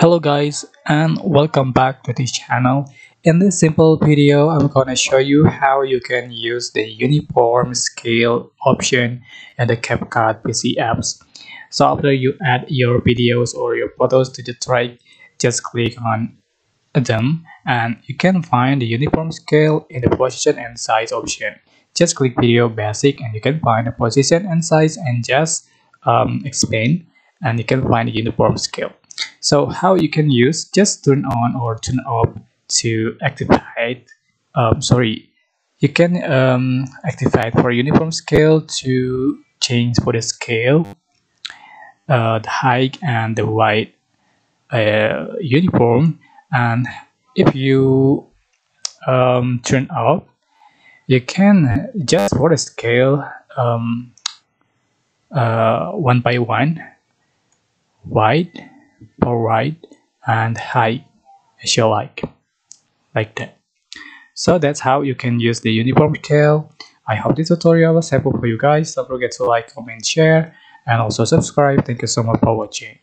hello guys and welcome back to this channel. In this simple video i'm gonna show you how you can use the uniform scale option in the CapCut pc apps. So after you add your videos or your photos to the track just click on them and you can find the uniform scale in the position and size option. Just click video basic and you can find the position and size and just um, expand and you can find the uniform scale so how you can use just turn on or turn off to activate um, sorry you can um, activate for uniform scale to change for the scale uh, the height and the width uh, uniform. And if you um, turn off you can just for the scale um, uh, one by one wide or right and high as you like. Like that. So that's how you can use the uniform scale. I hope this tutorial was helpful for you guys. Don't forget to like comment share and also subscribe. Thank you so much for watching